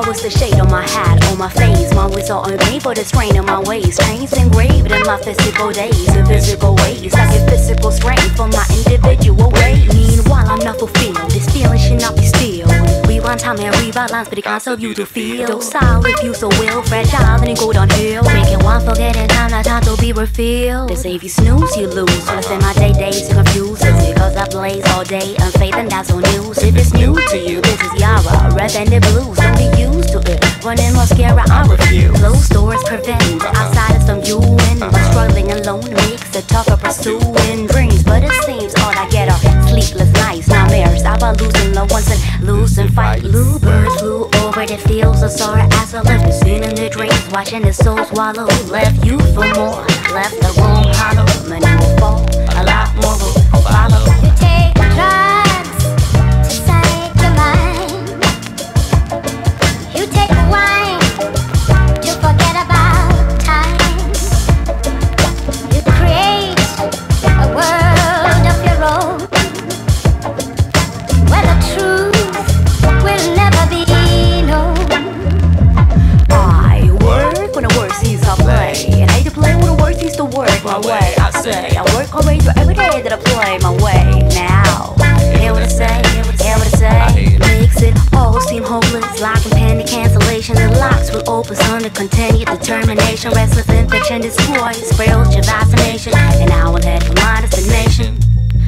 all was the shade on my hat, on my face. My words are unpaid for the strain in my waist. Chains engraved in my physical days, in physical ways. I get physical strength from my individual ways. Meanwhile, I'm not fulfilled. This feeling should not be still. Rewind time and rewrite lines, but it can't serve you to feel. Docile if you so will, fragile, then you go downhill. Making one forgetting time, not time to be refilled. They say if you snooze, you lose. So I spend my day days to confuse. It's because I blaze all day, unfaith and that's on news. If it's new to you, this is Yara, red and the blues. Don't be it. Running mascara, I refuse. Closed doors prevent outsiders from but struggling alone makes it tougher pursuing dreams. But it seems all I get are sleepless nights, nightmares about losing loved ones and losing fight. Blue birds flew over the fields of sorrow as I left the scene in the dreams, watching the soul swallow. Left you for more, left the room hollow. Many will fall, a lot more will follow. You take drugs to will open, son to determination. Restless infection destroys spiritual vaccination. And I will for my destination.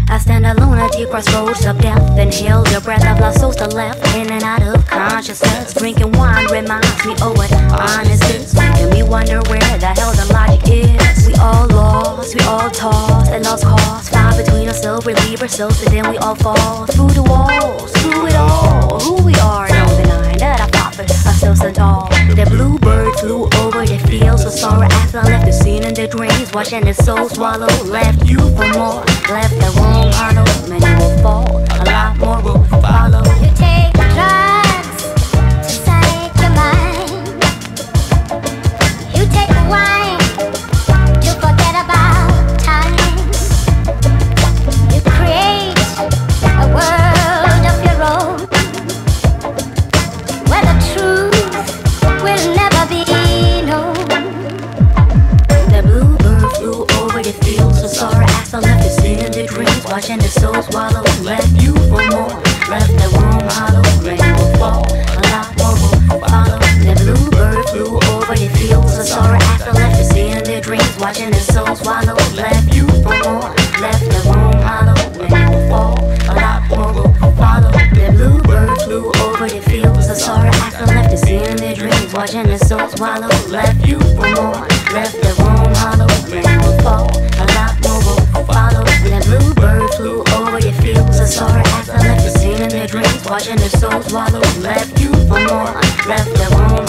I stand alone at the crossroads of death. and Inhale the breath of lost souls to left. In and out of consciousness. Drinking wine reminds me of what honest is. Making me wonder where the hell the logic is. We all lost, we all tossed and lost cause. Fly between ourselves, relieve ourselves, and then we all fall through the walls, through it all. Who we are, no denying that I profit ourselves and all. The bluebird flew over the fields of sorrow after I left the scene in the dreams, watching the soul swallow. Left you for more, left the room hollow. Many will fall, a lot more will follow. You take drugs to psych your mind. You take wine watching the soul swallow. Left you for more, left the room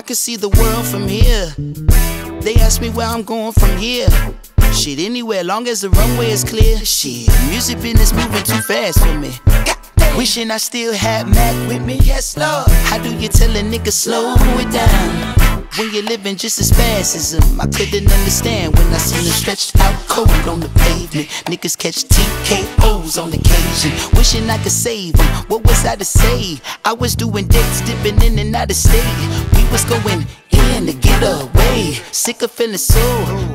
I can see the world from here. They ask me where I'm going from here. Shit, anywhere, long as the runway is clear. Shit, music business moving too fast for me. Wishing I still had Mac with me. Yes, Lord. How do you tell a nigga slow it down? When you're living just as fast as I couldn't understand when I seen him stretched out cold on the pavement. Niggas catch TKOs on occasion. Wishing I could save him. What was I to say? I was doing dates, dipping in and out of state. We was going in to get away. Sick of feeling so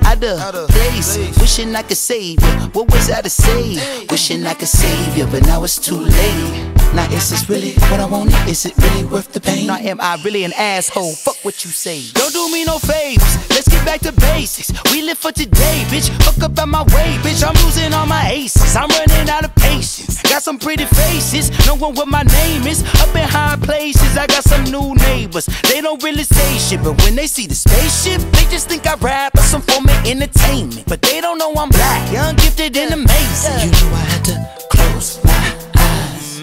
out of place. Wishing I could save you. What was I to say? Wishing I could save you, but now it's too late. Now is this really what I wanted? Is it really worth the pain? Now am I really an asshole? Fuck what you say. Don't do me no favors. Let's get back to basics. We live for today, bitch. Fuck up out my way, bitch. I'm losing all my aces. I'm running out of patience. Got some pretty faces. Knowing what my name is. Up in high places. I got some new neighbors. They don't really say shit, but when they see the spaceship, they just think I rap or some form of entertainment. But they don't know I'm black, young, gifted, and amazing. You know I had to close my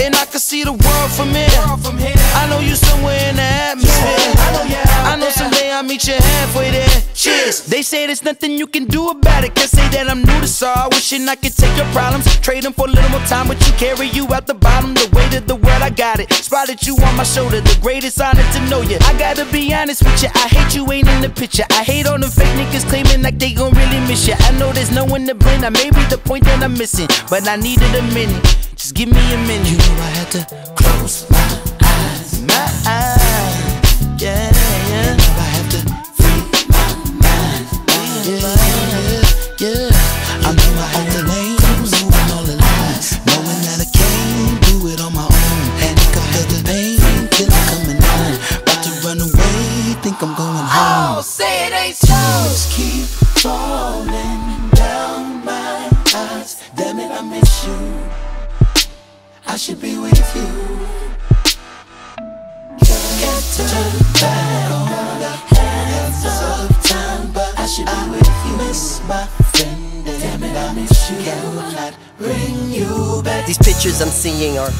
And I can see the world from here. I know you somewhere in the atmosphere. I know someday I'll meet you halfway there. Cheers. They say there's nothing you can do about it. Can't say that I'm new to sorrow. Wishing I could take your problems, trade them for a little more time. But you carry you out the bottom, the weight of the world. I got it. Spotted you on my shoulder, the greatest honor to know you. I gotta be honest with you. I hate you ain't in the picture. I hate all the fake niggas claiming like they gon' really miss you. I know there's no one to blame. That may be the point that I'm missing, but I needed a minute. Just give me a minute. You know I had to close my pictures I'm seeing are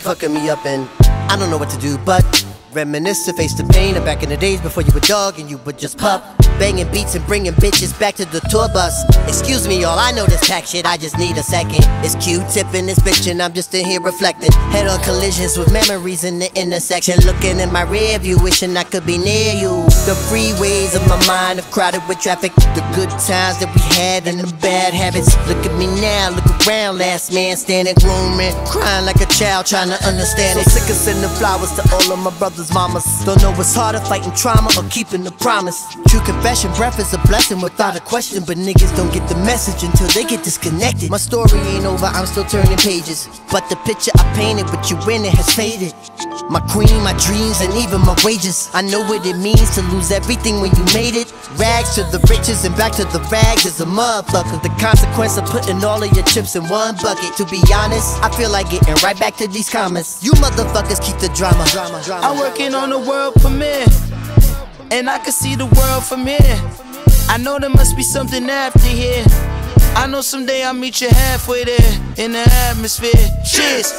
fucking me up, and I don't know what to do but reminisce to face the pain of back in the days before you were dog and you would just pup. Banging beats and bringing bitches back to the tour bus. Excuse me, y'all, I know this tax shit, I just need a second. It's Q-tip in this bitch, and I'm just in here reflecting. Head on collisions with memories in the intersection. Looking in my rear view, wishing I could be near you. The freeways of my mind are crowded with traffic. The good times that we had and the bad habits. Look at me now, look around, last man standing grooming. Crying like a child, trying to understand it. So sick of sending flowers to all of my brothers' mamas. Don't know what's harder, fighting trauma or keeping the promise. True confession, breath is a blessing without a question. But niggas don't get the message until they get disconnected. My story ain't over, I'm still turning pages. But the picture I painted with you in it has faded. My queen, my dreams, and even my wages. I know what it means to lose everything when you made it. Rags to the riches and back to the rags is a motherfucker. The consequence of putting all of your chips in one bucket. To be honest, I feel like getting right back to these comments. You motherfuckers keep the drama. I'm working on the world for premiere, and I can see the world from here. I know there must be something after here. I know someday I'll meet you halfway there in the atmosphere. Cheers.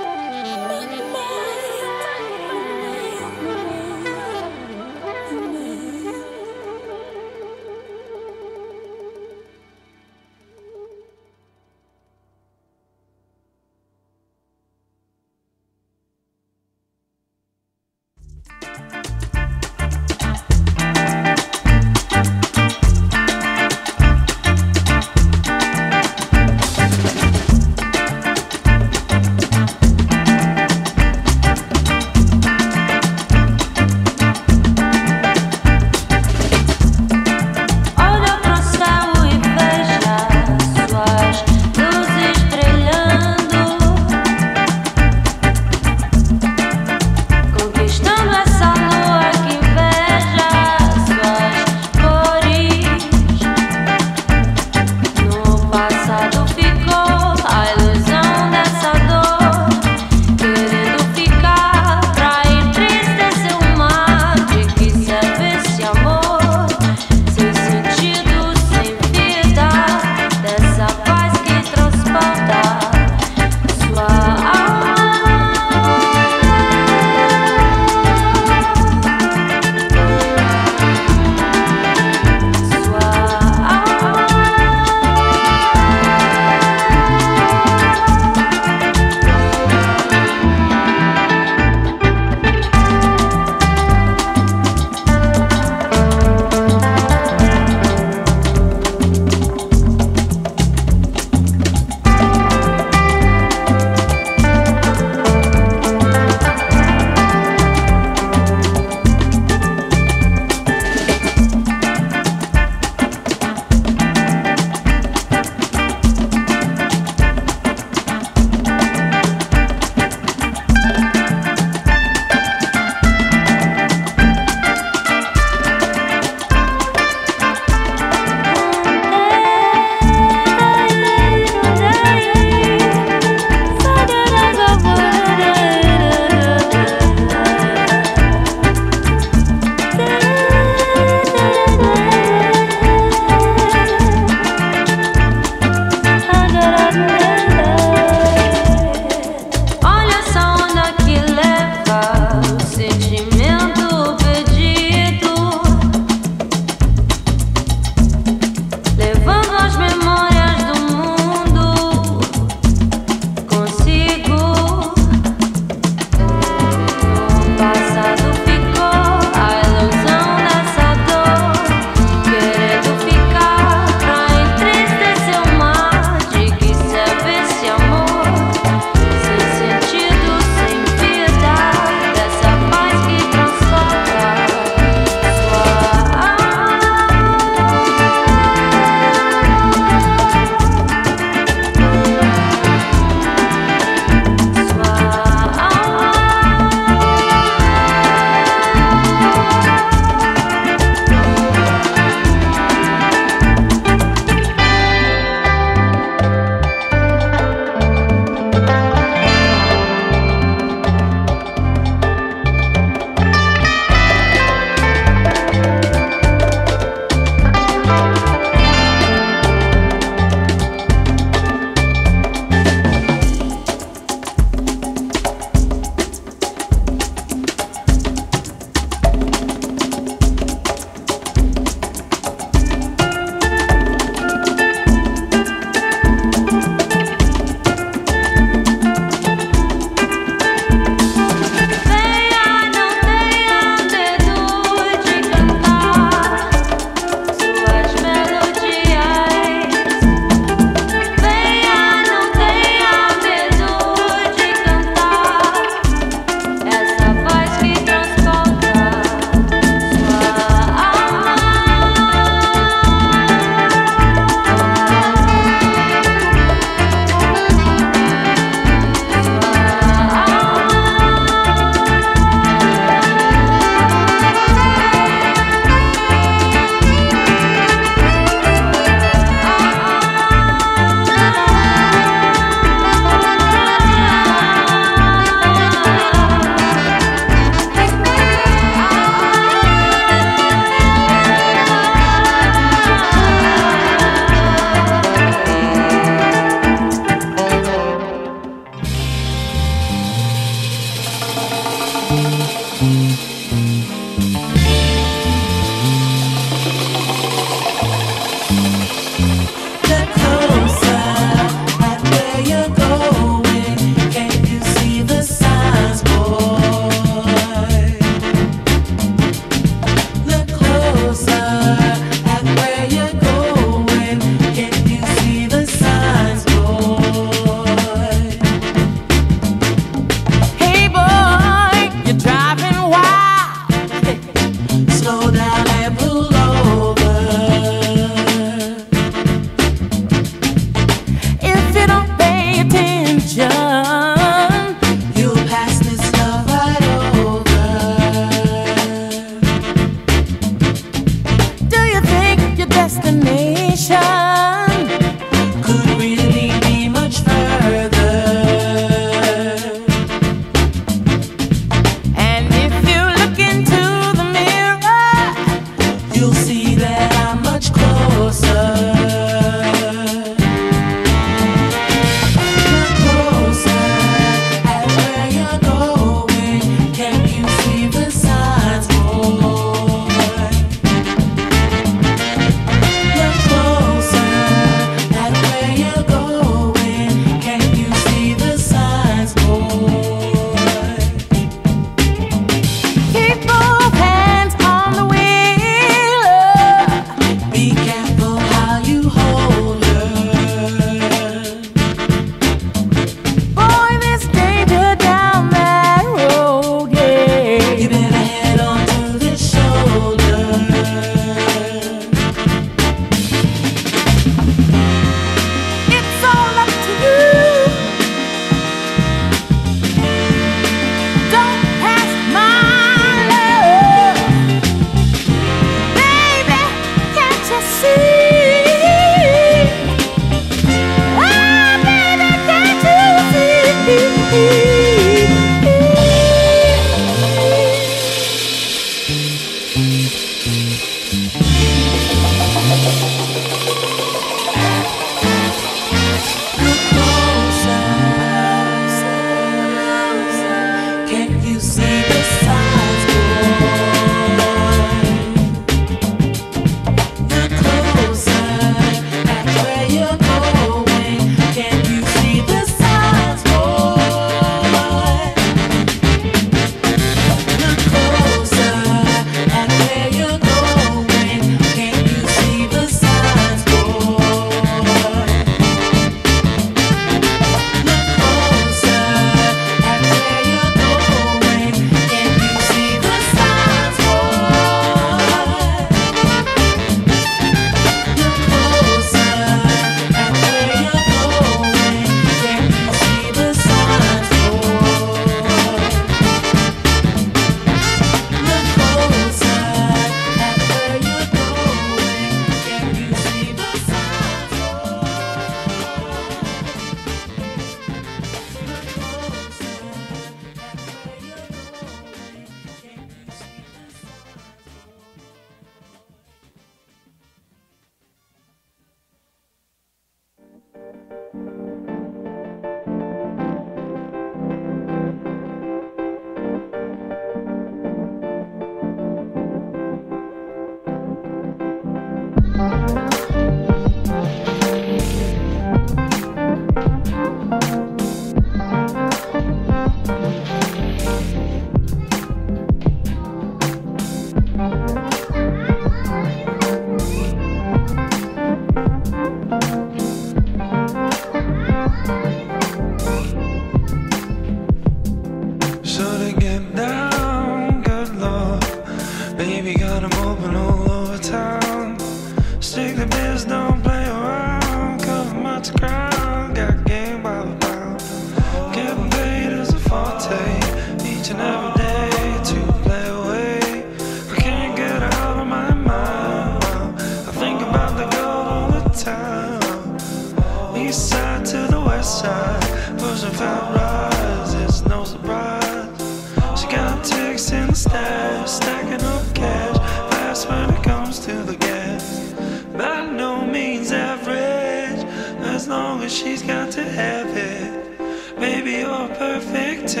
she's got to have it. Maybe you're perfect too.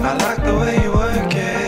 I like the way you work it.